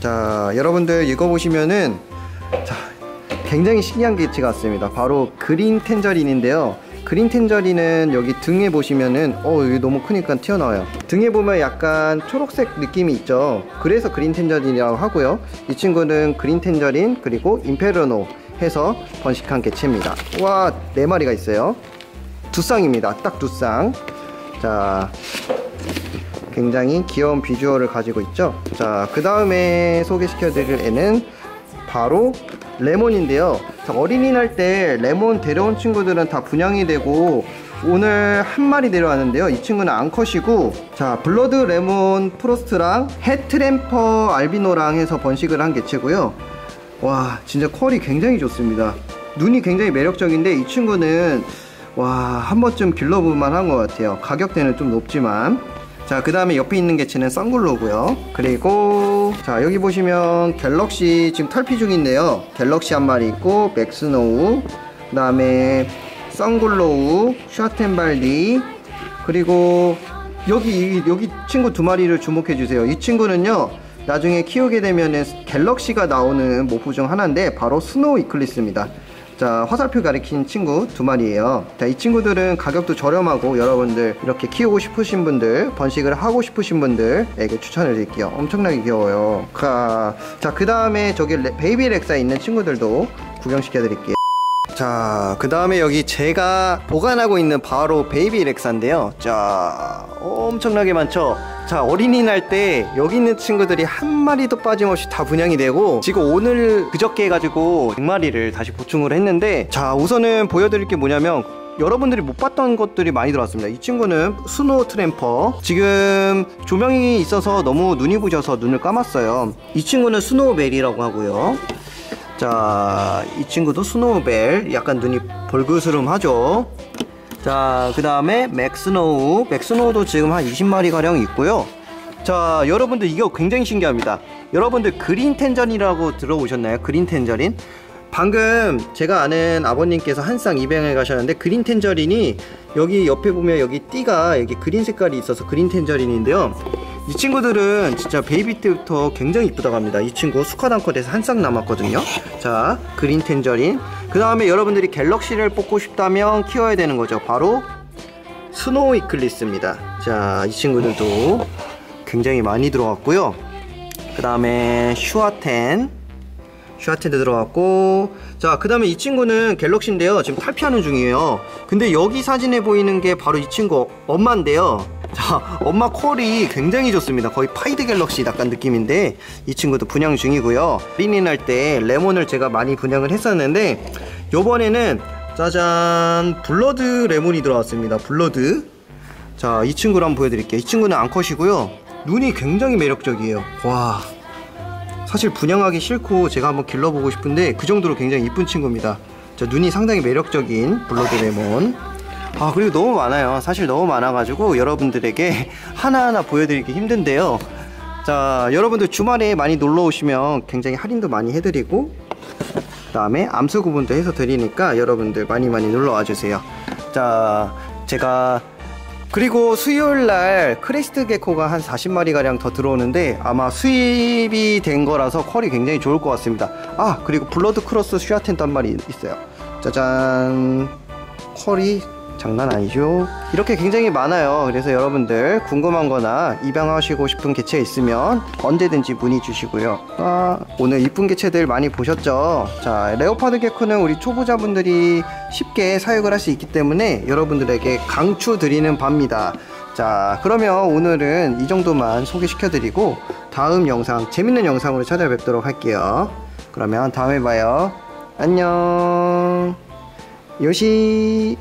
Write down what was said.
자 여러분들 읽어보시면은 자 굉장히 신기한 개체가 왔습니다. 바로 그린 텐저린인데요. 그린 텐저린은 여기 등에 보시면은 어 여기 너무 크니까 튀어나와요. 등에 보면 약간 초록색 느낌이 있죠. 그래서 그린 텐저린이라고 하고요. 이 친구는 그린 텐저린 그리고 임페르노 해서 번식한 개체입니다. 와 네 마리가 있어요. 두 쌍입니다. 딱 두쌍. 자 굉장히 귀여운 비주얼을 가지고 있죠? 자 그 다음에 소개시켜 드릴 애는 바로 레몬인데요. 자, 어린이날 때 레몬 데려온 친구들은 다 분양이 되고 오늘 한 마리 데려왔는데요. 이 친구는 암컷이고 자 blood lemon frost랑 het Tremper albino랑 해서 번식을 한 개체고요. 와 진짜 퀄이 굉장히 좋습니다. 눈이 굉장히 매력적인데 이 친구는 와 한 번쯤 길러볼만 한 것 같아요. 가격대는 좀 높지만 자, 그 다음에 옆에 있는 개체는 sunglow고요. 그리고 자, 여기 보시면 galaxy 지금 탈피 중인데요. galaxy 한 마리 있고 Mack Snow, 그 다음에 sunglow, 샤텐발디, 그리고 여기 여기 친구 두 마리를 주목해 주세요. 이 친구는요. 나중에 키우게 되면은 galaxy가 나오는 morph 중 하나인데 바로 snow eclipse입니다. 자 화살표 가리킨 친구 두 마리예요 자, 이 친구들은 가격도 저렴하고 여러분들 이렇게 키우고 싶으신 분들 번식을 하고 싶으신 분들에게 추천을 드릴게요 엄청나게 귀여워요 자 그 다음에 저기 레, baby 렉사에 있는 친구들도 구경시켜 드릴게요 자, 그 다음에 여기 제가 보관하고 있는 바로 baby 렉사인데요. 자, 엄청나게 많죠? 자, 어린이날 때 여기 있는 친구들이 한 마리도 빠짐없이 다 분양이 되고 지금 오늘 그저께 해가지고 100마리를 다시 보충을 했는데 자, 우선은 보여드릴 게 뭐냐면 여러분들이 못 봤던 것들이 많이 들어왔습니다. 이 친구는 snow Tremper. 지금 조명이 있어서 너무 눈이 부셔서 눈을 감았어요. 이 친구는 snow bell이라고 하고요. 자, 이 친구도 snow bell. 약간 눈이 벌그스름하죠. 자, 그 다음에 Mack Snow. Mack Snow도 지금 한 20마리 가량 있고요. 자, 여러분들 이거 굉장히 신기합니다. 여러분들 green tangerine이라고 들어보셨나요? green tangerine? 방금 제가 아는 아버님께서 한 쌍 입양을 가셨는데 green tangerine이 여기 옆에 보면 여기 띠가 여기 green 색깔이 있어서 green tangerine인데요. 이 친구들은 진짜 baby 때부터 굉장히 이쁘다고 합니다. 이 친구 수컷 암컷 해서 한 쌍 남았거든요. 자, green tangerine. 그 다음에 여러분들이 galaxy를 뽑고 싶다면 키워야 되는 거죠. 바로 snow eclipse입니다. 자, 이 친구들도 굉장히 많이 들어왔고요. 그 다음에 슈아텐. 슈아텐도 들어갔고 자 그 다음에 이 친구는 galaxy인데요 지금 탈피하는 중이에요 근데 여기 사진에 보이는 게 바로 이 친구 엄마인데요 자 엄마 퀄이 굉장히 좋습니다. 거의 pied galaxy 약간 느낌인데 이 친구도 분양 중이고요. 어린이날 때 레몬을 제가 많이 분양을 했었는데 요번에는 짜잔 blood lemon이 들어왔습니다. blood. 자 이 친구를 한번 보여드릴게요. 이 친구는 암컷이고요. 눈이 굉장히 매력적이에요. 와 사실 분양하기 싫고 제가 한번 길러보고 싶은데 그 정도로 굉장히 이쁜 친구입니다. 자, 눈이 상당히 매력적인 blood lemon 아 그리고 너무 많아요. 사실 너무 많아가지고 여러분들에게 하나하나 보여드리기 힘든데요. 자 여러분들 주말에 많이 놀러 오시면 굉장히 할인도 많이 해드리고 그 다음에 암수 구분도 해서 드리니까 여러분들 많이 많이 놀러 와주세요. 자 제가 그리고 수요일 날 crest gecko가 한 40마리 가량 더 들어오는데 아마 수입이 된 거라서 퀄이 굉장히 좋을 것 같습니다. 아 그리고 blood cross 슈아텐도 한 마리 있어요. 짜잔. 퀄이 장난 아니죠? 이렇게 굉장히 많아요. 그래서 여러분들 궁금한 거나 입양하시고 싶은 개체 있으면 언제든지 문의 주시고요. 아, 오늘 이쁜 개체들 많이 보셨죠? 자 leopard gecko는 우리 초보자분들이 쉽게 사육을 할 수 있기 때문에 여러분들에게 강추 드리는 바입니다. 자 그러면 오늘은 이 정도만 소개시켜 드리고 다음 영상 재밌는 영상으로 찾아뵙도록 할게요. 그러면 다음에 봐요. 안녕. 요시